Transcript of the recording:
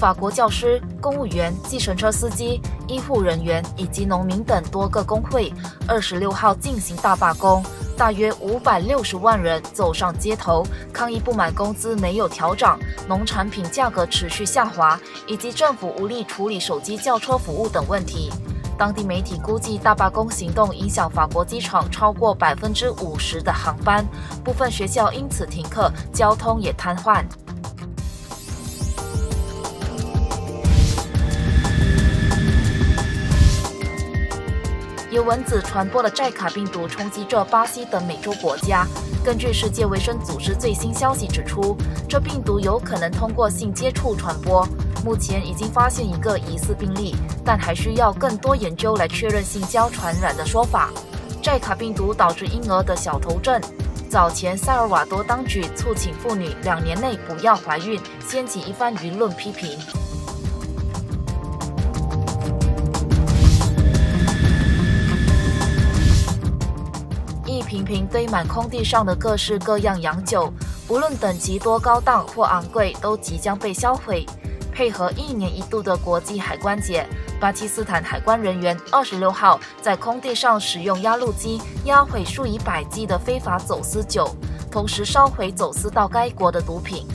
法国教师、公务员、计程车司机、医护人员以及农民等多个工会，二十六号进行大罢工，大约五百六十万人走上街头抗议，不满工资没有调涨、农产品价格持续下滑，以及政府无力处理手机叫车服务等问题。当地媒体估计，大罢工行动影响法国机场超过百分之五十的航班，部分学校因此停课，交通也瘫痪。有蚊子传播的寨卡病毒冲击着巴西等美洲国家。根据世界卫生组织最新消息指出，这病毒有可能通过性接触传播。目前已经发现一个疑似病例，但还需要更多研究来确认性交传染的说法。寨卡病毒导致婴儿的小头症。早前，塞尔瓦多当局促请妇女两年内不要怀孕，掀起一番舆论批评。瓶瓶堆满空地上的各式各样洋酒，无论等级多高档或昂贵，都即将被销毁。配合一年一度的国际海关节，巴基斯坦海关人员二十六号在空地上使用压路机压毁数以百计的非法走私酒，同时烧毁走私到该国的毒品。